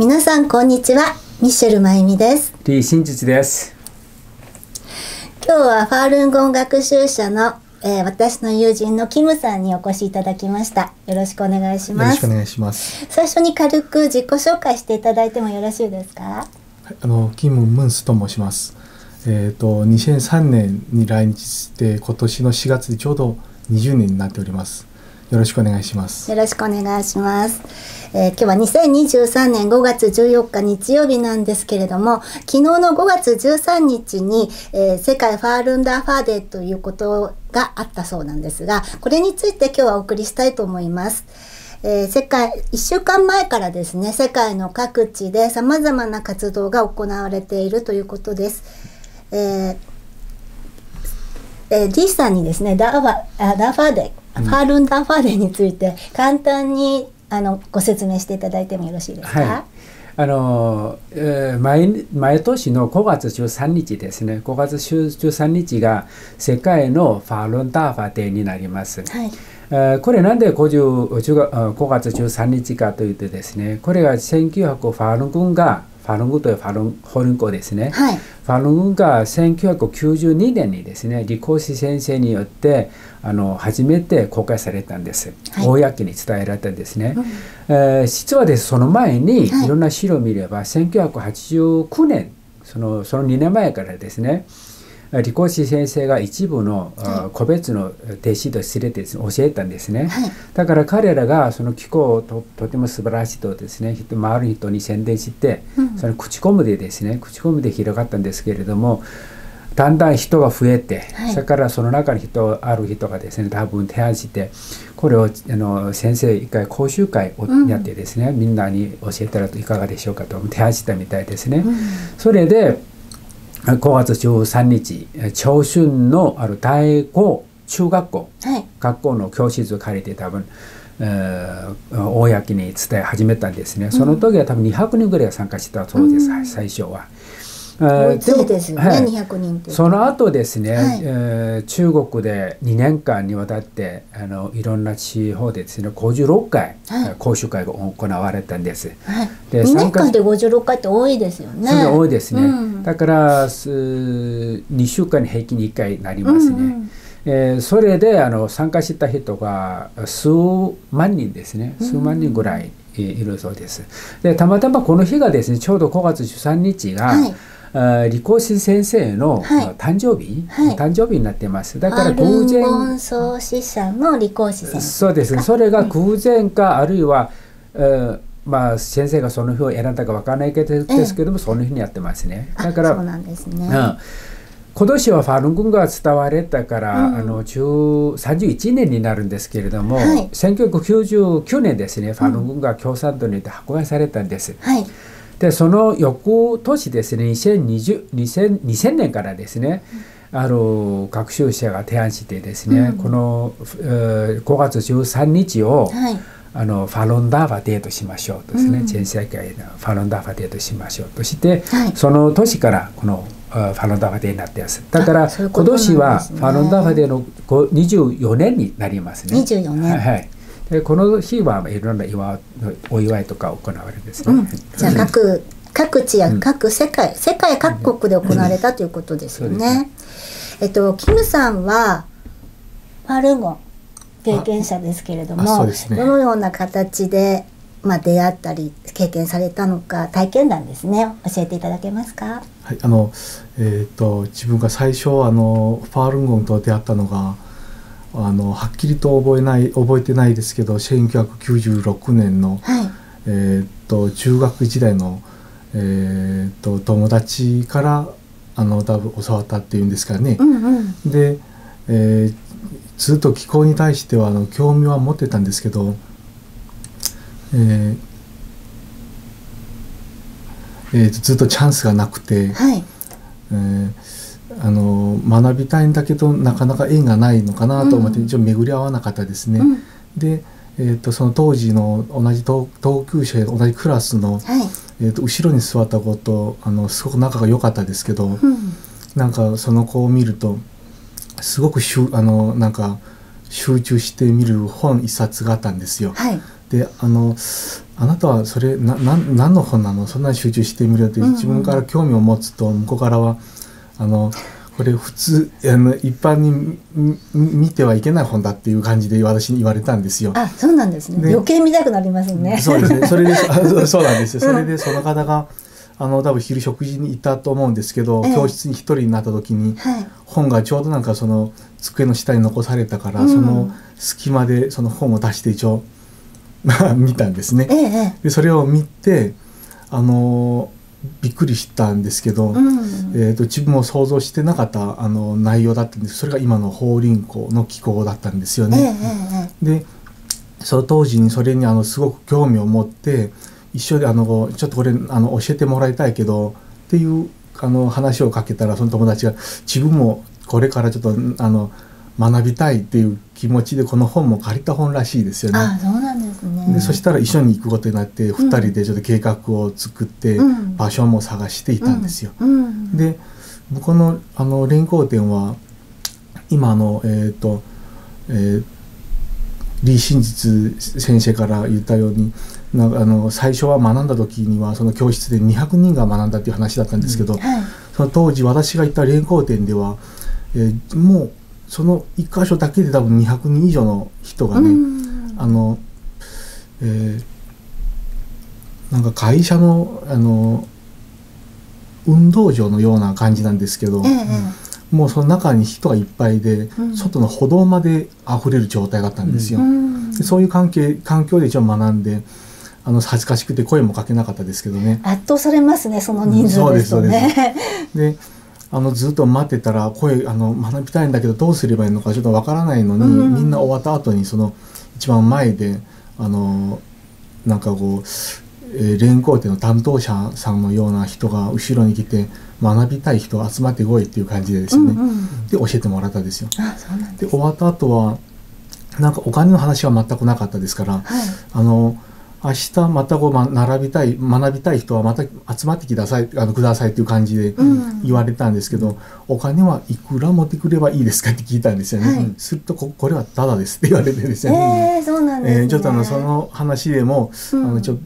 皆さんこんにちは。ミッシェルまゆみです。李真実です。今日はファールンゴン学習者の、えー、私の友人のキムさんにお越しいただきました。よろしくお願いします。よろしくお願いします。最初に軽く自己紹介していただいてもよろしいですか？あのキムムンスと申します。えっ、ー、と2003年に来日して今年の4月でちょうど20年になっておりますよろしくお願いします。よろしくお願いします、えー、今日は2023年5月14日日曜日なんですけれども昨日の5月13日に、えー、世界ファールンダーファーデーということがあったそうなんですがこれについて今日はお送りしたいと思います。えー、世界1週間前からですね世界の各地でさまざまな活動が行われているということです。えーえー、D さんにですねダーファダーファーデファールンダーファーデについて簡単にあのご説明していただいてもよろしいですか？はい。あの、えー、毎毎年の5月13日ですね。5月13日が世界のファールンダーファデーになります。はい。えー、これなんで 5, 5月13日かというとですね。これが1900ファールン軍がファルン軍というファルンホルン校ですね、はい、ファルン軍が1992年にですね李光氏先生によってあの初めて公開されたんです、はい、公に伝えられたんですね、うん、えー、実はですその前にい。ろんな資料を見れば、はい、1989年そのその2年前からですね理工士先生が一部の、はい、個別の弟子と連れて教えたんですね、はい、だから彼らがその気候をととても素晴らしいとですね周りの人に宣伝して、うん、その口コミでですね口コミで広がったんですけれどもだんだん人が増えて、はい、それからその中に人ある人がですね多分提案してこれをあの先生一回講習会をやってですね、うん、みんなに教えたらいかがでしょうかと提案したみたいですね。うん、それで5月13日長春のある第5中学校、はい、学校の教室を借りて多分、えー、公に伝え始めたんですね、その時は多分200人ぐらい参加したそうです、うん、最初は。えー、ですね、はい、200人ってその後ですね、はい、えー、中国で2年間にわたってあのいろんな地方でですね56回、はい、講習会が行われたんです。はい、で2年間で56回って多いですよね。多いですね、うん、だから2週間に平均に1回になりますね。うんうん。えー、それであの参加した人が数万人ですね。数万人ぐらいいるそうです。でたまたまこの日がですねちょうど5月13日が、はい理工士先生の誕生日、はい、誕生日になってます。だから偶然。創始者の理工士先生。そうです。それが偶然か、あるいは、えー、まあ先生がその日を選んだかわからないけどですけども、その日にやってますね。だから、そうなんですね。うん今年はファルン軍が伝われたから、うん、あの31年になるんですけれども、はい、1999年ですねファルン軍が共産党によって迫害されたんです。はい。でその翌年ですね2020 2000, 2000年からですね、ある学習者が提案してですね、うん、この、えー、5月13日を、はい、あのファロンダーファデートしましょうとですね、うん、全世界のファロンダーファデートしましょうとして、はい、その年からこのファロンダーファデーになってます。だから今年はファロンダーファデーの24年になりますね。24年、はいでこの日はいろんな祝お祝いとか行われるんですね。うん、じゃあ各各地や各世界、うん、世界各国で行われたということですよね。えっとキムさんはファルゴン経験者ですけれども、ね、どのような形でまあ出会ったり経験されたのか体験談ですね教えていただけますか？はいあのえっ、ー、と自分が最初あのファールンゴンと出会ったのが。あのはっきりと覚えない覚えてないですけど1996年の、はい、えー、っと中学時代の、えー、っと友達からあの多分教わったっていうんですかね。うんうん、で、えー、ずっと気候に対してはあの興味は持ってたんですけど、えーえー、ずっとチャンスがなくて、はい、えーあの学びたいんだけどなかなか縁がないのかなと思って、一応巡り合わなかったですね。うん、で、えーと、その当時の同じ同級生同じクラスの、はい、えーと、後ろに座った子とあのすごく仲が良かったですけど、うん、なんかその子を見るとすごくしゅあのなんか集中して見る本一冊があったんですよ。はい、であのあなたはそれなな何の本なの？そんなに集中してみるって自分から興味を持つと向こうからはあのこれ普通あの一般に見てはいけない本だっていう感じで私に言われたんですよ。あそうなんですね。余計見たくなりますね。そうですね。それで そうなんですよ。それでその方が、あの多分昼食事に行ったと思うんですけど、ええ、教室に一人になった時に、はい、本がちょうどなんかその机の下に残されたから、うん、その隙間でその本を出して一応 見たんですね。え、でそれを見てあのびっくりしたんですけど、うん、えーと、自分も想像してなかったあの内容だったんですそれが今の法輪功の機構だったんですよね。でその当時にそれにあのすごく興味を持って一緒であのちょっとこれあの教えてもらいたいけどっていうあの話をかけたらその友達が自分もこれからちょっとあの学びたいっていう気持ちでこの本も借りた本らしいですよね。あそうなんですね。でそしたら一緒に行くことになって2人でちょっと計画を作って、場所も探していたんですよ。でこのあの連行店は今のえっ、ー、と、えー、李真実先生から言ったようになんかあの最初は学んだ時にはその教室で200人が学んだっていう話だったんですけど、うん。はい、その当時私が行った連行店では、えー、もうその1箇所だけで多分200人以上の人がね、あの、えー、なんか会社のあの運動場のような感じなんですけど、ええ、もうその中に人がいっぱいで、うん、外の歩道まで溢れる状態だったんですよ。そういう関係環境で一応学んであの恥ずかしくて声もかけなかったですけどね。圧倒されますねその人数ですとね。であのずっと待ってたら声あの学びたいんだけどどうすればいいのかちょっとわからないのに、うん、みんな終わった後にその一番前であのなんかこう、えー、連行店の担当者さんのような人が後ろに来て学びたい人集まってこいっていう感じでですね、うんうん、で教えてもらったんですよ。で終わった後はなんかお金の話は全くなかったですから、はい、あの明日またこう、ま、並びたい学びたい人はまた集まってきださいあのくださいっていう感じで言われたんですけど、うん、お金はいくら持ってくればいいですかって聞いたんですよね、はい、するとここれはただですって言われてですね、えー、そうなんです、ね、えー、ちょっとあのその話でも、うん、あのちょ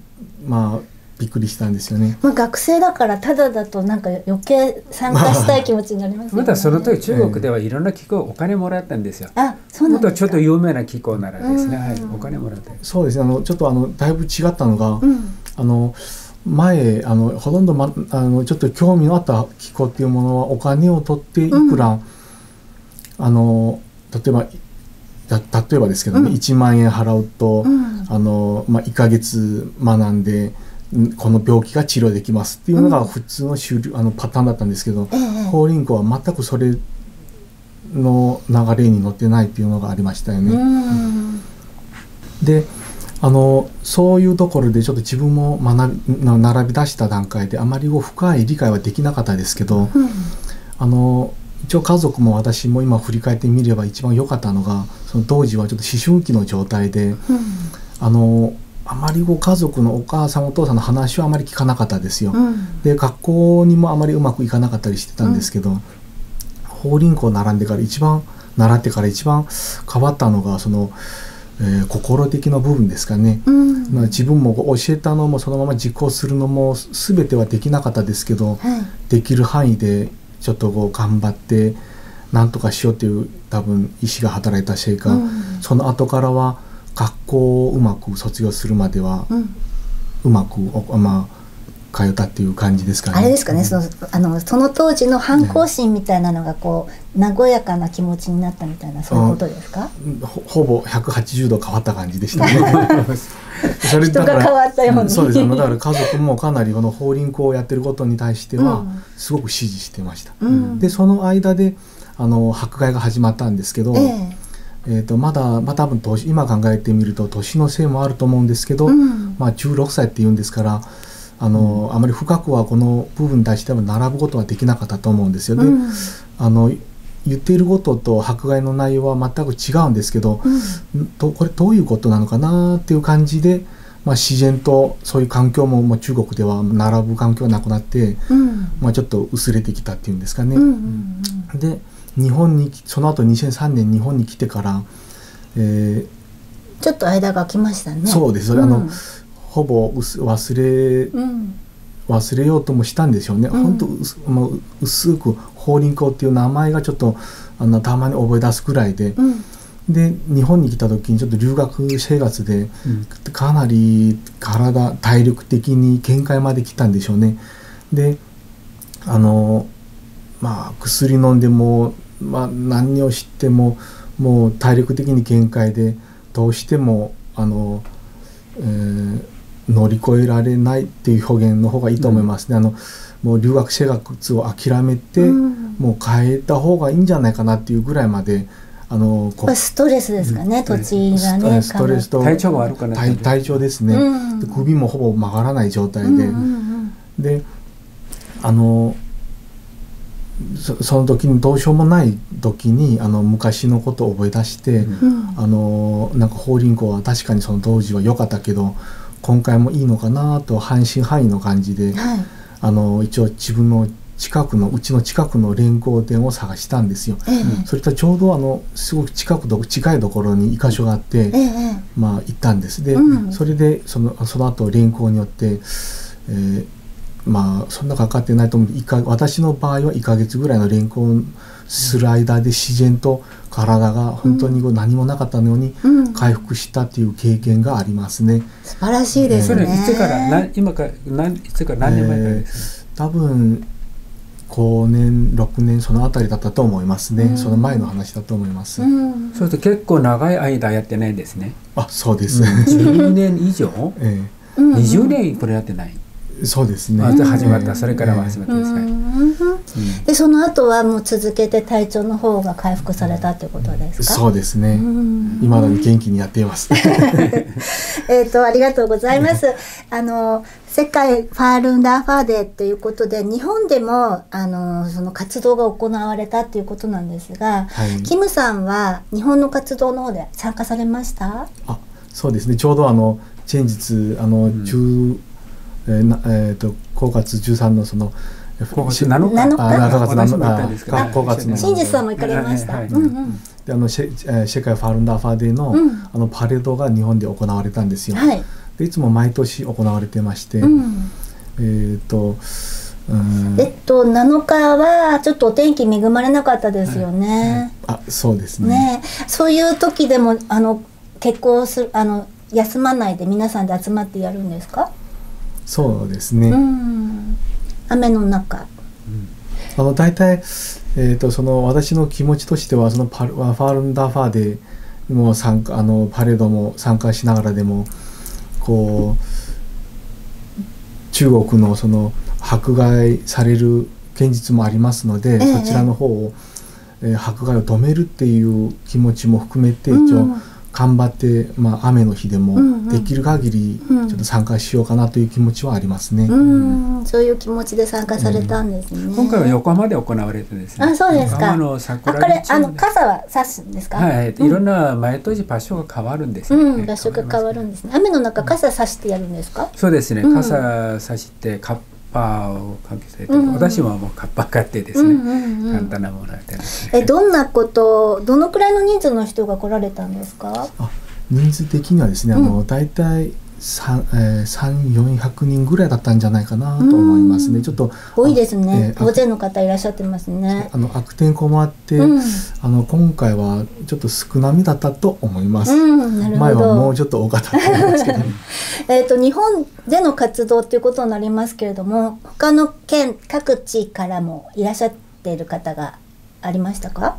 まあびっくりしたんですよね。まあ学生だからただだとなんか余計参加したい気持ちになります、ね、またその時中国ではいろんな機構お金もらったんですよ。あ、そうなんですちょっと有名な機構ならですね、はい、お金もらって。そうですね。あのちょっとあのだいぶ違ったのが、うん、あの前あのほとんどまあのちょっと興味のあった機構っていうものはお金を取っていくら、うん、あの例えば例えばですけどね、うん、1万円払うと、うん、あのまあ、1か月学んでこの病気が治療できますっていうのが普通の主流、あのパターンだったんですけど、法輪功は全くそれの流れに乗ってないっていうのがありましたよね。であのそういうところでちょっと自分も学び並び出した段階であまり深い理解はできなかったですけど、うん、あの一応家族も私も今振り返ってみれば一番良かったのがその当時はちょっと思春期の状態で、うん、あのあまりご家族のお母さんお父さんの話はあまり聞かなかったですよ。うん、で学校にもあまりうまくいかなかったりしてたんですけど、うん、法輪功並んでから一番習ってから一番変わったのがその、えー、心的な部分ですかね、うん、まあ、自分も教えたのもそのまま実行するのも全てはできなかったですけど、はい、できる範囲でちょっとこう頑張って何とかしようという多分意思が働いたせいか、その後からは学校をうまく卒業するまでは、うん、うまくまあ通ったっていう感じですかね。あれですかね、そのあのその当時の反抗心みたいなのがこう、ね、和やかな気持ちになったみたいなそういうことですか？ほほぼ180度変わった感じでしたね。それ人が変わったように。そうです。だから家族もかなりこの法輪功をやってることに対してはすごく支持してました。うん、でその間であの迫害が始まったんですけど。えーえーと、まだ、まあ、多分年今考えてみると年のせいもあると思うんですけど、うん、まあ、16歳っていうんですからあの、うん、あまり深くはこの部分に対しては並ぶことはできなかったと思うんですよね。うん、あの言っていることと迫害の内容は全く違うんですけど、うん、とこれどういうことなのかなっていう感じで、まあ、自然とそういう環境ももう中国では並ぶ環境がなくなって、まあ、ちょっと薄れてきたっていうんですかね。で日本にその後2003年日本に来てから、えー、ちょっと間が空きましたね。そうです。それ、あのほぼ忘れ、忘れようともしたんでしょうね、うん、本当薄,、まあ、薄く法輪功っていう名前がちょっとあのたまに覚え出すくらいで、うん、で日本に来た時にちょっと留学生活で、かなり体体力的に限界まで来たんでしょうね。であのまあ薬飲んでも、まあ、何をしてももう体力的に限界でどうしてもあの、えー乗り越えられないっていう表現の方がいいと思いますね。うん、あのもう留学生活を諦めて、うん、もう変えた方がいいんじゃないかなっていうぐらいまであのストレスですかね、土地がねストレスと体調が悪くな体体調ですね、で首もほぼ曲がらない状態で、であのその時にどうしようもない時にあの昔のことを覚え出して、うん、あのなんか法輪功は確かにその当時は良かったけど今回もいいのかなと半信半疑の感じで、はい、あの一応自分の近くのうちの近くの連行店を探したんですよ。ええ、それとちょうどあのすごく近くど近いところに一箇所があって、え、まあ行ったんです。で、うん、それでそのその後連行によって、えー、まあそんなかかってないと思う私の場合は1か月ぐらいの連行する間で自然と体が本当にこう何もなかったのに回復したっていう経験がありますね。素晴らしいですね。いつから何今から何いつから何年前からですか、えー、多分5年6年そのあたりだったと思いますね、うん、その前の話だと思います、うん、そうすると結構長い間やってないんですね。あそうです、うん、10年以上、ええ、20年これやってないそうですね。始まった、それからは始まったですね。で、その後はもう続けて体調の方が回復されたということですか？そうですね。今だに元気にやっています。えっと、ありがとうございます。あの、世界ファールンダーファーデーということで、日本でも、あの、その活動が行われたということなんですが。はい、キムさんは日本の活動の方で参加されました？あ、そうですね。ちょうどあの、先日、あの、十、うんえーなえーと、5月13のその5月7日？7日？あ月7日。5月の真実さんも行かれました、であのシェ世界ファールンダーファーデーの,、あのパレードが日本で行われたんですよ、はい、でいつも毎年行われてまして、えっ、とえっと7日はちょっとお天気恵まれなかったですよね。はいはい、あそうですね、ね、そういう時でもあの結婚するあの休まないで皆さんで集まってやるんですか？そうですね。雨の中。あの大体、えーと、その私の気持ちとしてはそのパファールンダーファーでもう参加あのパレードも参加しながらでもこう中国のその迫害される現実もありますので、ええ、そちらの方を、えー、迫害を止めるっていう気持ちも含めて一応、うん頑張って、まあ、雨の日でもできる限りちょっと参加しようかなという気持ちはありますね。うんうん、そういう気持ちで参加されたんですね。今回は横浜で行われてですね。あ、そうですか。の桜あ、これあの傘は差すんですか？はい、いろんな毎年場所が変わるんですね。うん、場所が変わるんですね。雨の中傘差してやるんですか？そうですね。傘差してカッパをかけて、うんうん、私はもうカッパ買ってですね、うんうんうん、簡単なものやって。ます、ね、えどんなことどのくらいの人数の人が来られたんですか？人数的にはですね、あの大体三四百人ぐらいだったんじゃないかなと思いますね。ちょっと多いですね。大勢の方いらっしゃってますね。あの悪天候もあって、うん、あの今回はちょっと少なめだったと思います。うん、前はもうちょっと多かったと思いますけど、ね、えっと日本での活動ということになりますけれども、他の県各地からもいらっしゃっている方がありましたか？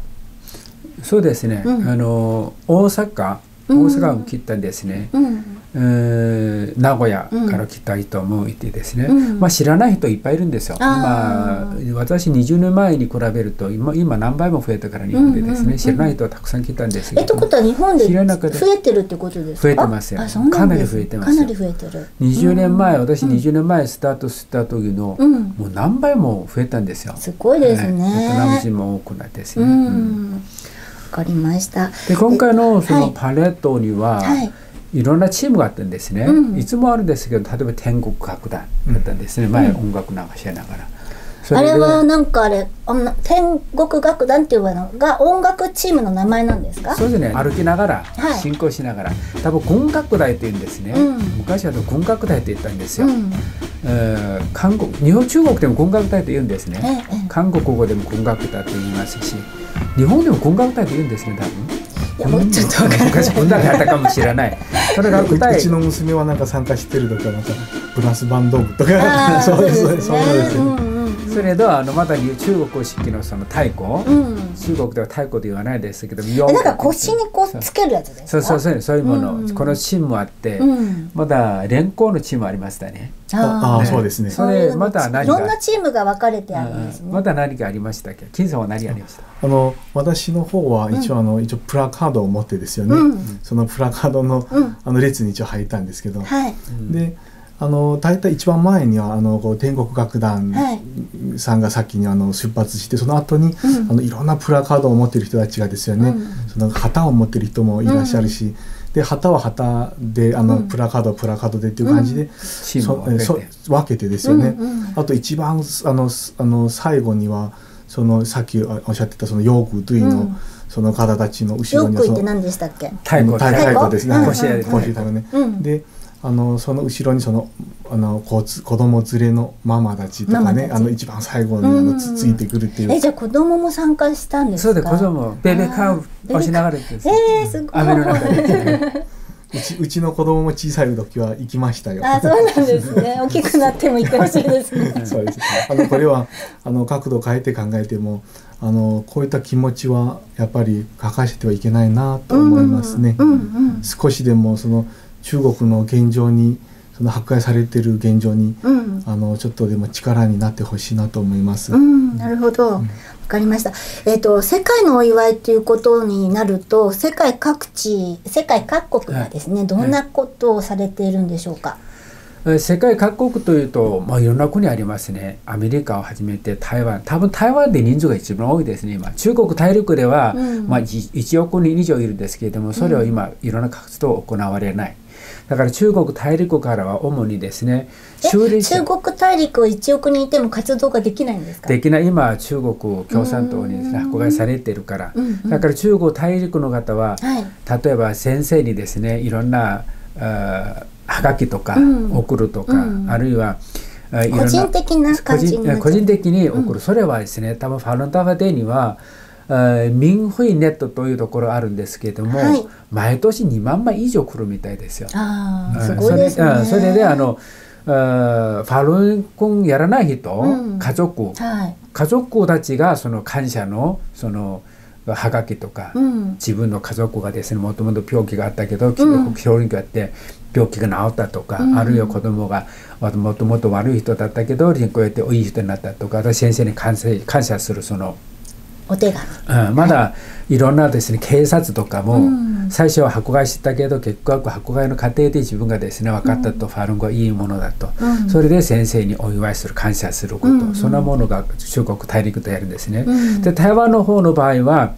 そうですね。うん、あの大阪。大阪を切ったんですね、うん、えー、名古屋から来た人もいてですね、うん、まあ、知らない人いっぱいいるんですよ。まあ、私20年前に比べると今今何倍も増えたから日本でですね、知らない人はたくさん来たんですけど。えとことは日本で増えてるってことですか？増えてますよ。かなり増えてますかなり増えてる。20年前、私20年前スタートした時の、もう何倍も増えたんですよ。すごいですね。ベトナム人も多くなってですね。うんかりました。で今回のそのパレットには、はい。いろんなチームがあったんですね、うん、いつもあるんですけど例えば天国楽団だったんですね、うん、前音楽流しながら、あれはなんかあれあの天国楽団っていうのが音楽チームの名前なんですか？そうですね。歩きながら、はい、進行しながら。多分軍楽隊って言うんですね、うん、昔は軍楽隊って言ったんですよ、うん、えー、韓国日本中国でも軍楽隊って言うんですね、ええ、韓国語でも軍楽隊って言いますし日本でも軍楽隊って言うんですね多分。いやもうちょっと分からない。昔こんなのあったかもしれない。それがうちの娘はなんか参加してるとかなんかブラスバンド部とか。そうですそうですね。それとあのまた中国式のその太鼓、うん、中国では太鼓と言わないですけどなんか腰にこうつけるやつですそうそうそうそういうもの、うん、このチームもあって、うん、まだ連行のチームありましたね。ああそうですね。それまた何かいろんなチームが分かれてあるんですね。まだ何かありましたっけ？金さんは何ありましたあの私の方は一応あの、一応プラカードを持ってですよね、そのプラカードの,、あの列に一応入ったんですけど、はい、であの大体一番前にはあのこう天国楽団さんが先にあの出発してその後に、うん、あのいろんなプラカードを持ってる人たちがですよね、うん、その旗を持ってる人もいらっしゃるし、うん、で旗は旗であの、プラカードはプラカードでっていう感じで、そ分けて。ですよね、あと一番あのあの最後にはそのさっきおっしゃってたそのヨークというの、その方たちの後ろにはその太鼓太鼓ですね。腰腰太鼓ね。であのその後ろにそのあの子子供連れのママたちとかねあの一番最後にあのつついてくるっていう。えじゃあ子供も参加したんですか？そうで子供ベベカウ押しながらです。えー、すごい。雨の中で。うちうちの子供も小さい時は行きましたよ。あ、そうなんですね。大きくなっても行ってほしいですね。そうです。あのこれは あの角度を変えて考えても、あのこういった気持ちはやっぱり欠かしてはいけないなと思いますね。少しでもその中国の現状にその迫害されてる現状に、うん、あのちょっとでも力になってほしいなと思います。うん、なるほど。わ、かりました。えっ、ー、と世界のお祝いということになると世界各地世界各国がですね、はい、どんなことをされているんでしょうか？はい、世界各国というと、まあ、いろんな国ありますね。アメリカをはじめて台湾。多分台湾で人数が一番多いですね、今。中国大陸では、うん、まあ、1億人以上いるんですけれども、それを今、いろんな活動を行われない。だから中国大陸からは主にですね中国大陸を1億人いても活動ができないんですか？できない。今中国共産党に、ね、迫害されてるから、だから中国大陸の方は、はい、例えば先生にですねいろんなあはがきとか送るとか、うん、あるいは、個人的な個人個人的に送る、それはですね多分ファルンタファデーにはミンフイネットというところあるんですけれども、はい、毎年2万枚以上来るみたいですよ。あすごいですね。それであのファルン君やらない人、うん、家族、はい、家族たちがその感謝のそのはがきとか、うん、自分の家族がですねもともと病気があったけど、うん、病気があって病気が治ったとか、うん、あるいは子供がもともと悪い人だったけどこうやっていい人になったとか私先生に感謝感謝するそのお手紙、うん、まだいろんなですね警察とかも、最初は迫害してたけど結局迫害の過程で自分がですね分かったと、ファルン語はいいものだと、それで先生にお祝いする感謝すること、そんなものが中国大陸とやるんですね。で台湾の方の場合は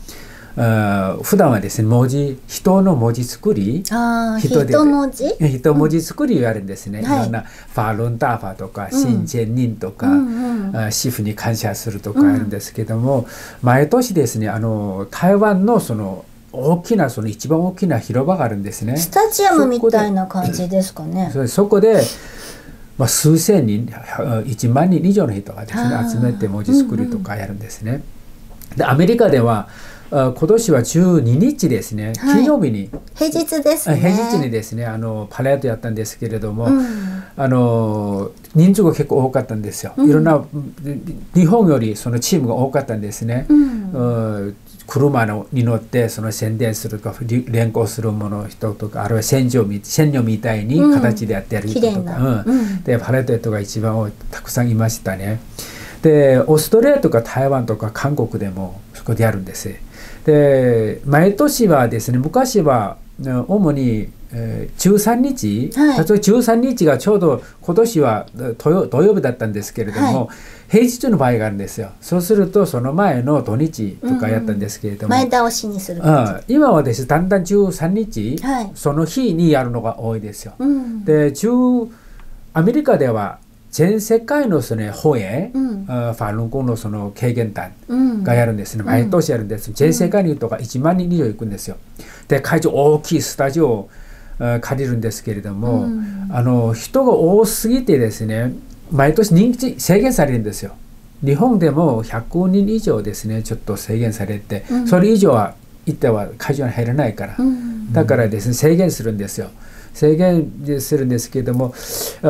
あ普段はですね文字人の文字作り人で。文字？人文字作りをやるんですね、うん、いろんなファルンターファとか、シンチェンニンとか、うんうん、シフに感謝するとかあるんですけども、毎年ですねあの台湾のその大きなその一番大きな広場があるんですね。スタジアムみたいな感じですかね。そこでまあ、数千人1万人以上の人がですね集めて文字作りとかやるんですね。でアメリカでは今年は12日ですね、金曜日に。平日ですね。平日にですね。あのパレードやったんですけれども、うん、あの人数が結構多かったんですよ、うん、いろんな日本よりそのチームが多かったんですね、うん、車のに乗ってその宣伝するとか連行するもの人とかあるいは戦場戦場みたいに形でやってやる人とか、でパレード人が一番たくさんいましたね。でオーストラリアとか台湾とか韓国でもそこでやるんです。で毎年はですね昔は主に、えー、13日、はい、例えば13日がちょうど今年は土曜日だったんですけれども、はい、平日の場合があるんですよ。そうするとその前の土日とかやったんですけれども、うんうん、前倒しにする、うん、今はですねだんだん13日、はい、その日にやるのが多いですよ。うん、で中アメリカでは全世界のその保衛、うん、ファルンゴのその軽減団がやるんですね、毎年やるんです、全世界にとか1万人以上行くんですよ。で会場大きいスタジオを借りるんですけれども、うん、あの人が多すぎてですね毎年人気制限されるんですよ。日本でも100人以上ですねちょっと制限されて、うん、それ以上は行っては会場に入らないから、うん、だからですね制限するんですよ。制限するんですけれども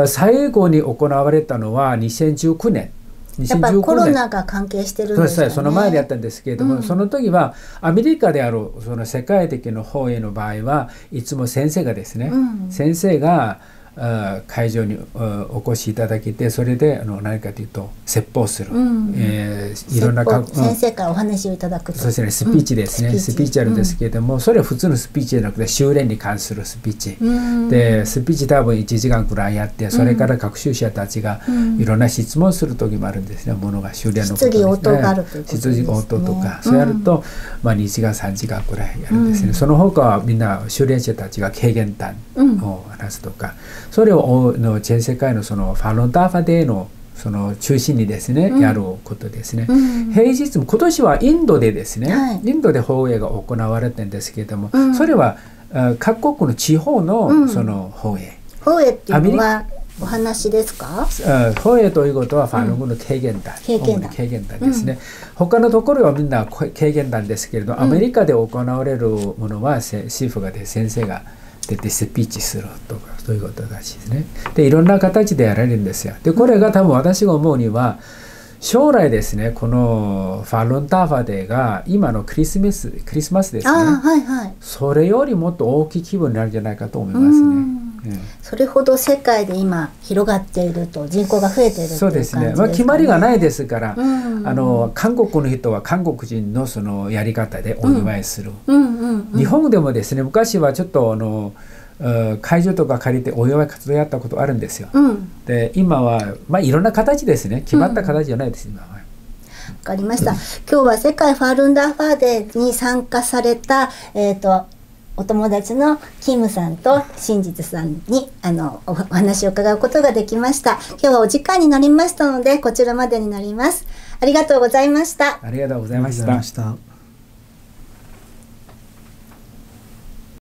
最後に行われたのは2019年。やっぱりコロナが関係してるんですね。その前でやったんですけれども、うん、その時はアメリカであるその世界的な方への場合はいつも先生がですね、うん、先生が会場にお越しいただけてそれであの何かというと説法する、うん、えー、いろんなか、先生からお話をいただくそうですねスピーチですね、うん、スピーチ。あるんですけれども、うん、それは普通のスピーチじゃなくて修練に関するスピーチ、でスピーチ多分1時間くらいやってそれから学習者たちがいろんな質問する時もあるんですね。ものが修練のことですね。質疑応答があるという質疑応答とか、そうやると、まあ、2時間3時間くらいやるんですね、その他はみんな修練者たちが軽減談を話すとか、それをの全世界のそのファロンターファデーのその中心にですね、うん、やることですね、うん、平日も今年はインドでですね、はい、インドで放映が行われてるんですけれども、うん、それは各国の地方のその放映、放映っていうのはお話ですか？放映ということはファルグの軽減団、軽減団軽減団ですね、他のところはみんな軽減団ですけれど、アメリカで行われるものはシーフがで先生が出てスピーチするとかそういうことらしいですね。でいろんな形でやられるんですよ。でこれが多分私が思うには将来ですねこのファロンターファデーが今のクリスマスクリスマスですね、はいはい、それよりもっと大きい規模になるんじゃないかと思いますね。それほど世界で今広がっていると人口が増えている、ね、そうですね、まあ、決まりがないですから、うん。うん、あの韓国の人は韓国人のそのやり方でお祝いする、日本でもですね昔はちょっとあの会場とか借りてお祝い活動やったことあるんですよ。うん、で今は、まあ、いろんな形ですね。決まった形じゃないです、今は。わかりました。今日は世界ファールンダーファーデーに参加された、えっ、ー、と、お友達のキムさんと真実さんにあのお話を伺うことができました。今日はお時間になりましたのでこちらまでになります。ありがとうございました。ありがとうございました